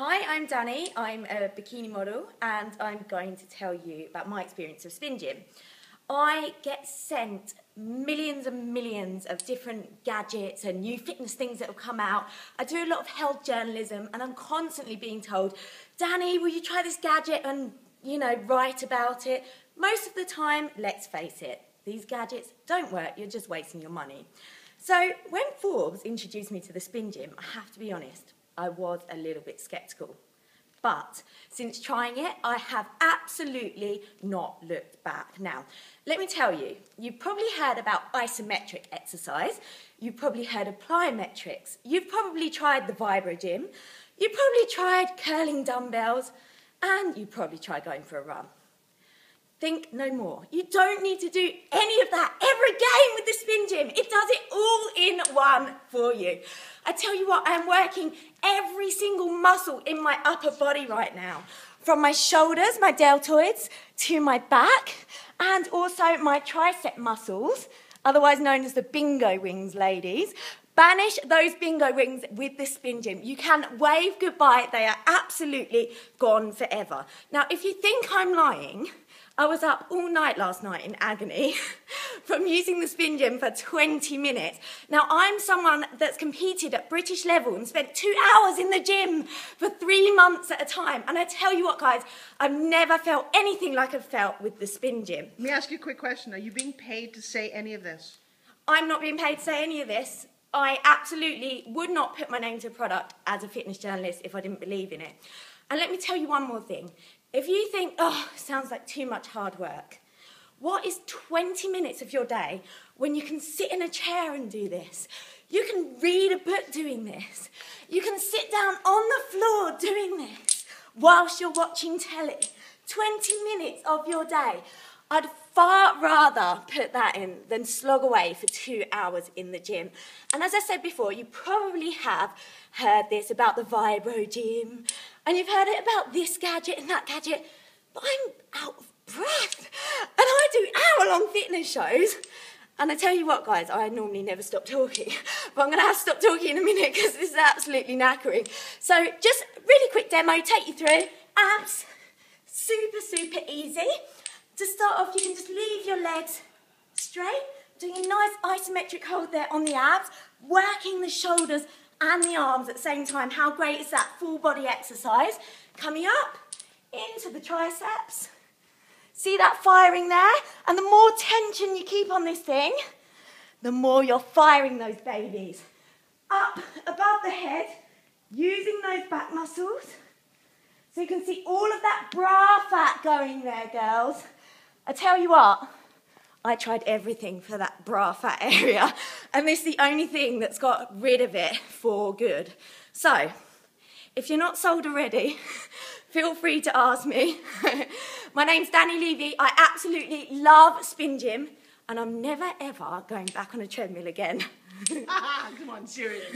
Hi, I'm Danny. I'm a bikini model and I'm going to tell you about my experience of spin gym. I get sent millions and millions of different gadgets and new fitness things that have come out. I do a lot of health journalism and I'm constantly being told, Danny, will you try this gadget and, you know, write about it? Most of the time, let's face it, these gadgets don't work, you're just wasting your money. So when Forbes introduced me to the spin gym, I have to be honest, I was a little bit sceptical. But since trying it, I have absolutely not looked back. Now, let me tell you, you've probably heard about isometric exercise, you've probably heard of plyometrics, you've probably tried the Vibro Gym, you've probably tried curling dumbbells, and you probably tried going for a run. Think no more. You don't need to do any of that ever again with the spin gym. It does it all in one for you. I tell you what, I'm working every single muscle in my upper body right now. From my shoulders, my deltoids, to my back, and also my tricep muscles, otherwise known as the bingo wings, ladies. Banish those bingo rings with the spin gym. You can wave goodbye. They are absolutely gone forever. Now, if you think I'm lying, I was up all night last night in agony from using the spin gym for 20 minutes. Now, I'm someone that's competed at British level and spent two hours in the gym for three months at a time. And I tell you what, guys, I've never felt anything like I've felt with the spin gym. Let me ask you a quick question. Are you being paid to say any of this? I'm not being paid to say any of this. I absolutely would not put my name to a product as a fitness journalist if I didn't believe in it. And let me tell you one more thing. If you think, oh, sounds like too much hard work, what is 20 minutes of your day when you can sit in a chair and do this? You can read a book doing this. You can sit down on the floor doing this whilst you're watching telly. 20 minutes of your day. I'd far rather put that in than slog away for two hours in the gym. And as I said before, you probably have heard this about the Vibro Gym, and you've heard it about this gadget and that gadget, but I'm out of breath. And I do hour long fitness shows. And I tell you what, guys, I normally never stop talking, but I'm going to have to stop talking in a minute because this is absolutely knackering. So, just really quick demo, take you through. Abs, super, super easy. To start off, you can just leave your legs straight, doing a nice isometric hold there on the abs, working the shoulders and the arms at the same time. How great is that full body exercise? Coming up into the triceps. See that firing there? And the more tension you keep on this thing, the more you're firing those babies. Up above the head, using those back muscles. So you can see all of that bra fat going there, girls. I tell you what, I tried everything for that bra fat area, and this is the only thing that's got rid of it for good. So, if you're not sold already, feel free to ask me. My name's Danny Levy. I absolutely love Spin Gym, and I'm never ever going back on a treadmill again. Come on, serious.